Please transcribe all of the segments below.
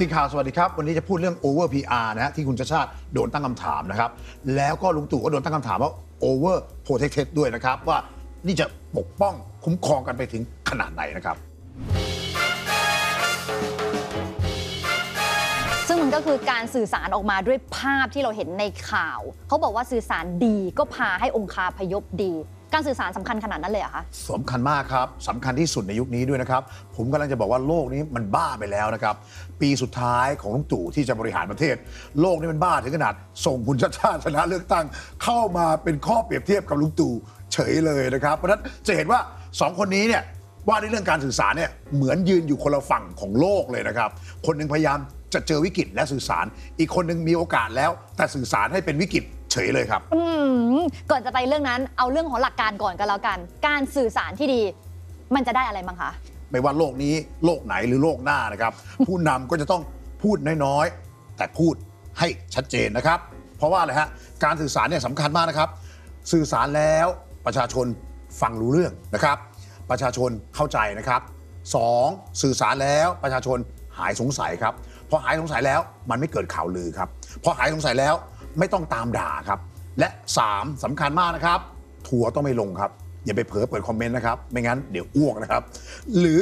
ทีมข่าวสวัสดีครับ วันนี้จะพูดเรื่อง over PR นะฮะที่คุณชาติชาติโดนตั้งคำถามนะครับ แล้วก็ลุงตู่ก็โดนตั้งคำถามว่า over protected ด้วยนะครับ ว่านี่จะปกป้องคุ้มครองกันไปถึงขนาดไหนนะครับซึ่งมันก็คือการสื่อสารออกมาด้วยภาพที่เราเห็นในข่าว เขาบอกว่าสื่อสารดีก็พาให้องคาพยพดี การสื่อสารสำคัญขนาดนั้นเลยเหรอคะสำคัญมากครับสำคัญที่สุดในยุคนี้ด้วยนะครับ ผมกำลังจะบอกว่าโลกนี้มันบ้าไปแล้วนะครับ ปีสุดท้ายของลุงตู่ที่จะบริหารประเทศ โลกนี้มันบ้าถึงขนาด ส่งคุณชาติชาติชนะเลือกตั้ง เข้ามาเป็นข้อเปรียบเทียบกับลุงตู่เฉยเลยนะครับ เพราะฉะนั้นจะเห็นว่าสองคนนี้เนี่ยว่าในเรื่องการสื่อสารเนี่ยเหมือนยืนอยู่คนละฝั่งของโลกเลยนะครับ คนหนึ่งพยายามจะเจอวิกฤตและสื่อสาร อีกคนหนึ่งมีโอกาสแล้ว แต่สื่อสารให้เป็นวิกฤต เฉยเลยครับ อืมก่อนจะไปเรื่องนั้นเอาเรื่องของหลักการก่อนก็แล้วกัน การสื่อสารที่ดี มันจะได้อะไรบ้างคะไม่ว่าโลกนี้โลกไหนหรือโลกหน้านะครับ ผู้นำก็จะต้องพูดน้อยๆ แต่พูดให้ชัดเจนนะครับ เพราะว่าอะไรฮะการสื่อสารเนี่ยสำคัญมากนะครับ สื่อสารแล้วประชาชนฟังรู้เรื่องนะครับ ประชาชนเข้าใจนะครับสองสื่อสารแล้วประชาชนหายสงสัยครับพอหายสงสัยแล้วมันไม่เกิดข่าวลือครับพอหายสงสัยแล้ว ไม่ต้องตามด่าครับ และสามสำคัญมากนะครับ ทัวร์ต้องไม่ลงครับ อย่าไปเผลอเปิดคอมเมนต์นะครับ ไม่งั้นเดี๋ยวอ้วกนะครับ หรือ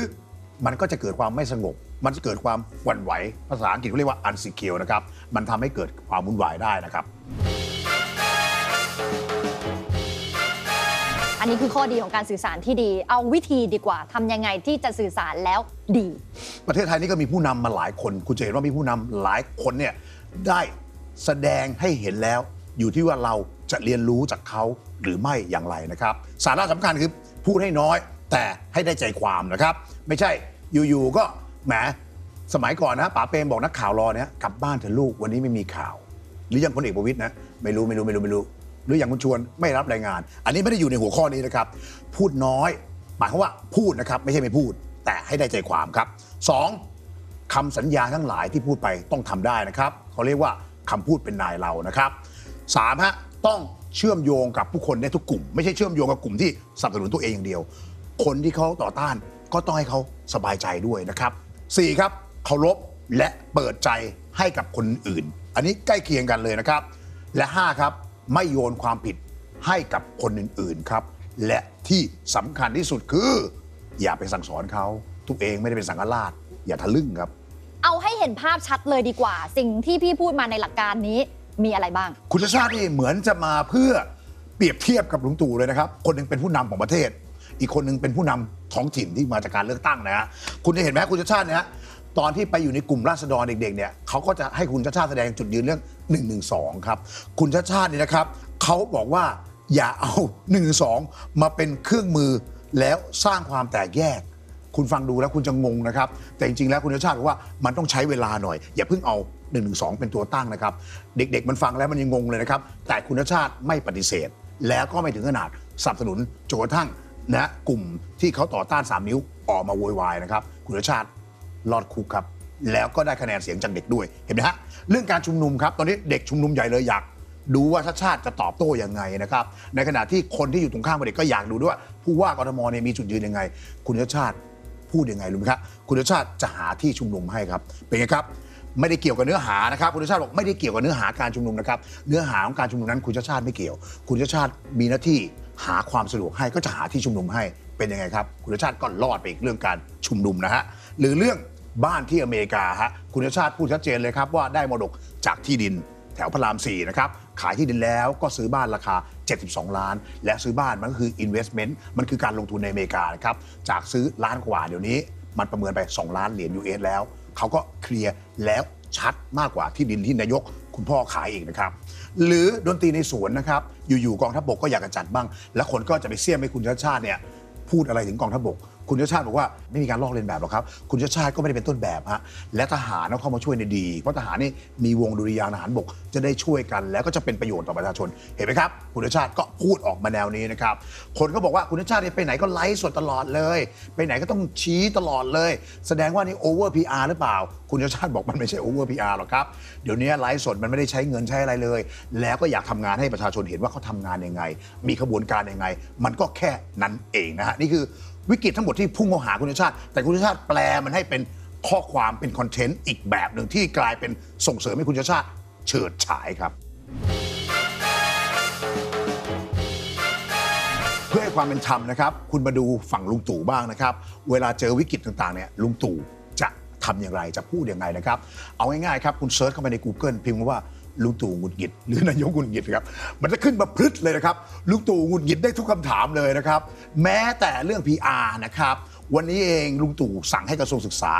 มันก็จะเกิดความไม่สงบ มันจะเกิดความหวั่นไหว ภาษาอังกฤษเขาเรียกว่า unsecure นะครับ มันทำให้เกิดความวุ่นวายได้นะครับ อันนี้คือข้อดีของการสื่อสารที่ดี เอาวิธีดีกว่าทำยังไงที่จะสื่อสารแล้วดี ประเทศไทยนี่ก็มีผู้นำมาหลายคน คุณจะเห็นว่ามีผู้นำหลายคนเนี่ยได้ แสดงให้เห็นแล้ว อยู่ที่ว่าเราจะเรียนรู้จากเขาหรือไม่อย่างไรนะครับ สาระสำคัญคือพูดให้น้อย แต่ให้ได้ใจความนะครับ ไม่ใช่อยู่ๆก็แหมสมัยก่อนนะป๋าเปรมบอกนักข่าวรอเนี่ยกลับบ้านเถอะลูกวันนี้ไม่มีข่าว หรืออย่างพลเอกประวิตยนะไม่รู้ไม่รู้ไม่รู้ไม่รู้ หรืออย่างคุณชวนไม่รับรายงาน อันนี้ไม่ได้อยู่ในหัวข้อนี้นะครับ พูดน้อยหมายความว่าพูดนะครับไม่ใช่ไม่พูด แต่ให้ได้ใจความครับสองคำสัญญาทั้งหลายที่พูดไปต้องทำได้นะครับเขาเรียกว่า คำพูดเป็นนายเรานะครับสามฮะต้องเชื่อมโยงกับผู้คนได้ทุกกลุ่ม ไม่ใช่เชื่อมโยงกับกลุ่มที่สนับสนุนตัวเองอย่างเดียว คนที่เขาต่อต้านก็ต้องให้เขาสบายใจด้วยนะครับสี่ครับเคารพและเปิดใจให้กับคนอื่น อันนี้ใกล้เคียงกันเลยนะครับ และห้าครับไม่โยนความผิดให้กับคนอื่นๆครับ และที่สำคัญที่สุดคือ อย่าไปสั่งสอนเขาตัวเองไม่ได้เป็นสังฆราช อย่าทะลึ่งครับ ห้เห็นภาพชัดเลยดีกว่า สิ่งที่พี่พูดมาในหลักการนี้มีอะไรบ้าง คุณชาติชาตินี่เหมือนจะมาเพื่อเปรียบเทียบกับลุงตู่เลยนะครับ คนหนึงเป็นผู้นำของประเทศ อีกคนหนึงเป็นผู้นำท้องถิ่นที่มาจากการเลือกตั้งนะฮะคุณจะเห็นไหมคุณชาติชาติเนี่ยตอนที่ไปอยู่ในกลุ่มราษฎรเด็กๆเนี่ยเขาก็จะให้คุณชาติชาติแสดงจุดยืนเรื่อง1นึครับคุณชาติชาตินี่นะครับเขาบอกว่าอย่าเอา1นึมาเป็นเครื่องมือแล้วสร้างความแตกแยก คุณฟังดูแล้วคุณจะงงนะครับ แต่จริงๆแล้วคุณชาติชาติบอกว่ามันต้องใช้เวลาหน่อย อย่าเพิ่งเอา1นึเป็นตัวตั้งนะครับ เด็กๆมันฟังแล้วมันยังงงเลยนะครับ แต่คุณชาติไม่ปฏิเสธ แล้วก็ไม่ถึงขนาดสนับสนุนจนกระทั่งนะกลุ่มที่เขาต่อต้าน 3 นิ้วออกมาโวยวายนะครับ คุณชาติรอดคุกครับ แล้วก็ได้คะแนนเสียงจากเด็กด้วยเห็นไหมฮะเรื่องการชุมนุมครับตอนนี้เด็กชุมนุมใหญ่เลยอยากดูว่าชาติชาติจะตอบโต้ยังไงนะครับ ในขณะที่คนที่อยู่ตรงข้ามเด็กก็อยากดูด้วยว่าผู้ว่ากทมเนี่ยมีจุดยืนยังไง คุณชาติชาติ พูดยังไงรู้ไหมครับคุณชาติจะหาที่ชุมนุมให้ครับเป็นไงครับไม่ได้เกี่ยวกับเนื้อหานะครับคุณชาติบอกไม่ได้เกี่ยวกับเนื้อหาการชุมนุมนะครับเนื้อหาของการชุมนุมนั้นคุณชาติไม่เกี่ยว คุณชาติมีหน้าที่หาความสะดวกให้ก็จะหาที่ชุมนุมให้เป็นยังไงครับ คุณชาติก็รอดไปอีกเรื่องการชุมนุมนะฮะหรือเรื่องบ้านที่อเมริกาฮะคุณชาติพูดชัดเจนเลยครับว่าได้มรดกจากที่ดินแถวพระราม4นะครับขายที่ดินแล้วก็ซื้อบ้านราคา 72 ล้าน และซื้อบ้านมันก็คือ investment มันคือการลงทุนในอเมริกานะครับจากซื้อล้านกว่าเดี๋ยวนี้ มันประเมินไป 2 ล้านเหรียญ US แล้ว เขาก็เคลียร์แล้วชัดมากกว่าที่ดินที่นายกคุณพ่อขายเองนะครับ หรือดนตรีในสวนนะครับ อยู่ๆกองทัพบกก็อยากจะจัดบ้าง แล้วคนก็จะไปเสี่ยมให้คุณชัชชาติเนี่ยพูดอะไรถึงกองทัพบก คุณชัชชาติบอกว่าไม่มีการลอกเลียนแบบหรอกครับ คุณชัชชาติก็ไม่ได้เป็นต้นแบบฮะและทหารเขาเข้ามาช่วยในดี เพราะทหารนี่มีวงดุริยางค์ทหารบกจะได้ช่วยกัน แล้วก็จะเป็นประโยชน์ต่อประชาชน เห็นไหมครับ คุณชัชชาติก็พูดออกมาแนวนี้นะครับ คนก็บอกว่าคุณชัชชาติไปไหนก็ไลฟ์สดตลอดเลย ไปไหนก็ต้องชี้ตลอดเลย แสดงว่านี่ over PR หรือเปล่า คุณชัชชาติบอกมันไม่ใช่ over PR หรอกครับเดี๋ยวนี้ไลฟ์สดมันไม่ได้ใช้เงินใช้อะไรเลย แล้วก็อยากทำงานให้ประชาชนเห็นว่าเขาทำงานยังไง มีขบวนการยังไง มันก็แค่นั้นเองนะฮะนี่คือ วิกฤตทั้งหมดที่พุ่งเข้าหาคุณชาติ แต่คุณชาติแปลมันให้เป็นข้อความเป็นคอนเทนต์อีกแบบหนึ่งที่กลายเป็นส่งเสริมให้คุณชาติชาติเฉิดฉายครับ เพื่อให้ความเป็นธรรมนะครับ คุณมาดูฝั่งลุงตู่บ้างนะครับ เวลาเจอวิกฤตต่างๆเนี่ยลุงตู่จะทำอย่างไรจะพูดอยังไงนะครับ เอาง่ายๆครับ คุณเซิร์ชเข้าไปใน Google พิมพ์ว่า ลุงตู่หงุดหงิดหรือนายกหงุดหงิดครับมันจะขึ้นมาพรึดเลยนะครับลุงตู่หงุดหงิดได้ทุกคำถามเลยนะครับ แม้แต่เรื่อง PR นะครับวันนี้เองลุงตู่สั่งให้กระทรวงศึกษา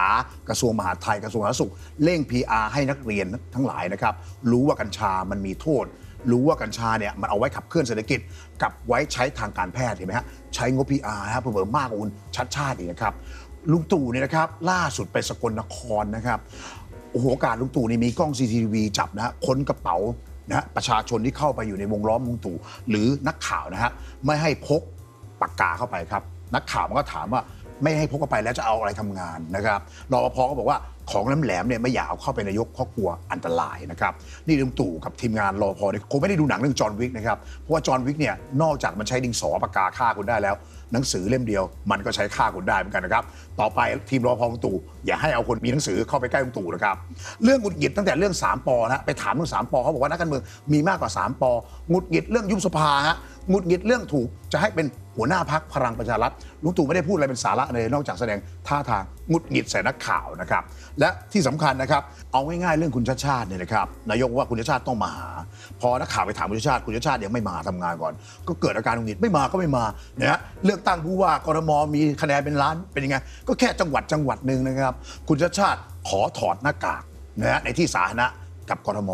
กระทรวงมหาดไทยกระทรวงสาธารณสุขเร่ง PR ให้นักเรียนทั้งหลายนะครับ รู้ว่ากัญชามันมีโทษ รู้ว่ากัญชาเนี่ยมันเอาไว้ขับเคลื่อนเศรษฐกิจ กับไว้ใช้ทางการแพทย์เห็นไหมฮะใช้งบ PR นะครับเพิ่มมากกว่าคุณชัดชาติอีกนะครับลุงตู่เนี่ยนะครับล่าสุดไปสกลนครนะครับ โอ้โหโอกาสลุงตู่นี่มีกล้อง CCTV จับนะฮะค้นกระเป๋านะฮะประชาชนที่เข้าไปอยู่ในวงล้อมลุงตู่หรือนักข่าวนะฮะไม่ให้พกปากกาเข้าไปครับ นักข่าวมันก็ถามว่าไม่ให้พกเข้าไปแล้วจะเอาอะไรทำงานนะครับรปภก็บอกว่า ของแหลมๆเนี่ยไม่อยากเอาเข้าไปนายกเพราะกลัวอันตรายนะครับนี่ลุงตู่กับทีมงานรปภเนี่ยคงไม่ได้ดูหนังเรื่องจอห์นวิกนะครับเพราะว่าจอห์นวิกเนี่ยนอกจากมันใช้ดิงสอปากกาฆ่าคุณได้แล้ว หนังสือเล่มเดียวมันก็ใช้ฆ่าคุณได้เหมือนกันนะครับต่อไปทีมรอพอลุงตู่อย่าให้เอาคนมีหนังสือเข้าไปใกล้ลุงตู่นะครับเรื่องหงุดหงิดตั้งแต่เรื่อง3ปอนะไปถามเรื่อง3ปอเขาบอกว่านักการเมืองมีมากกว่า3ปอหงุดหงิดเรื่องยุบสภาฮะ หงุดหงิดเรื่องถูกจะให้เป็นหัวหน้าพักพลังประชารัฐลุงตู่ไม่ได้พูดอะไรเป็นสาระเลยนอกจากแสดงท่าทางหงุดหงิดใส่นักข่าวนะครับ และที่สำคัญนะครับ เอาง่ายๆเรื่องคุณชาติชาติเนี่ยนะครับนายกว่าคุณชาติชาติต้องมาหา พอนักข่าวไปถามคุณชาติชาติคุณชาติชาติยังไม่มาทำงานก่อน ก็เกิดอาการหงุดหงิดไม่มาก็ไม่มานะฮะเลือกตั้งผู้ว่ากรมมีคะแนนเป็นล้านเป็นยังไงก็แค่จังหวัดจังหวัดหนึ่งนะครับ คุณชาติชาติขอถอดหน้ากากนะฮะในที่สาธารณะกับกรม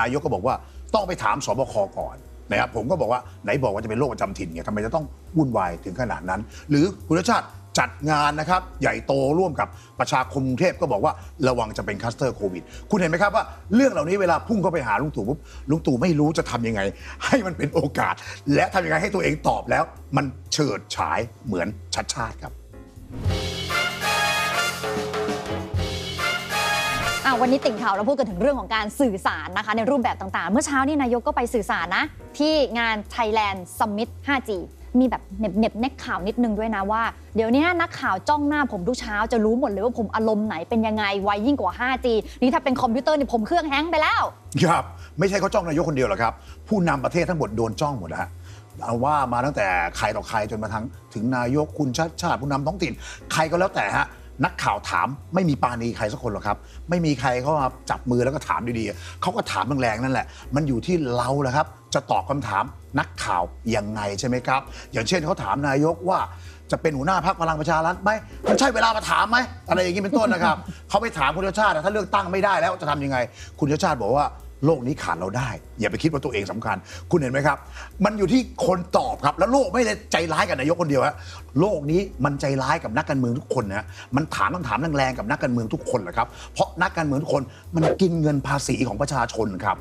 นายกก็บอกว่าต้องไปถามสบคก่อน นะครับผมก็บอกว่าไหนบอกว่าจะเป็นโรคประจำถิ่นเนี่ยทำไมจะต้องวุ่นวายถึงขนาดนั้น หรือคุณชาติจัดงานนะครับใหญ่โตร่วมกับประชาคมกรุงเทพก็บอกว่าระวังจะเป็นคลัสเตอร์โควิด คุณเห็นไหมครับว่าเรื่องเหล่านี้เวลาพุ่งเข้าไปหาลุงตู่ปุ๊บลุงตู่ไม่รู้จะทำยังไง ให้มันเป็นโอกาส และทำยังไงให้ตัวเองตอบแล้ว มันเฉิดฉายเหมือนชัดชาติครับ วันนี้ติ่งข่าวเราพูดกันถึงเรื่องของการสื่อสารนะคะ ในรูปแบบต่างๆ เมื่อเช้านี่นายกก็ไปสื่อสารนะ ที่งาน Thailand Summit 5G มีแบบเน็บเน็บเน็กข่าวนิดนึงด้วยนะว่า เดี๋ยวนี้นักข่าวจ้องหน้าผมทุกเช้าจะรู้หมดเลยว่าผมอารมณ์ไหนเป็นยังไงไวยิ่งกว่า 5G นี่ถ้าเป็นคอมพิวเตอร์นี่ผมเครื่องแฮงก์ไปแล้ว ครับ ไม่ใช่เขาจ้องนายกคนเดียวหรอกครับ ผู้นำประเทศทั้งหมดโดนจ้องหมดนะฮะเอาว่ามาตั้งแต่ใครต่อใครจนมาทั้งถึงนายกคุณชาติชาติผู้นำท้องถิ่น ใครก็แล้วแต่ฮะ นักข่าวถามไม่มีปาณีใครสักคนหรอกครับ ไม่มีใครเขามาจับมือแล้วก็ถามดีๆเขาก็ถามแรงๆนั่นแหละ มันอยู่ที่เราแหละครับ จะตอบคำถามนักข่าวยังไงใช่ไหมครับ อย่างเช่นเขาถามนายกว่าจะเป็นหัวหน้าพรรคพลังประชารัฐไหมมันใช่เวลามาถามไหมอะไรอย่างนี้เป็นต้นนะครับเขาไปถามคุณชาติถ้าเลือกตั้งไม่ได้แล้วจะทำยังไง คุณชาติบอกว่า โลกนี้ขาดเราได้ อย่าไปคิดว่าตัวเองสำคัญ คุณเห็นไหมครับ มันอยู่ที่คนตอบครับ แล้วโลกไม่ได้ใจร้ายกับนายกคนเดียวฮะโลกนี้มันใจร้ายกับนักการเมืองทุกคนนะมันถามคำถามแรงๆกับนักการเมืองทุกคนแหละครับเพราะนักการเมืองทุกคนมันกินเงินภาษีของประชาชนครับ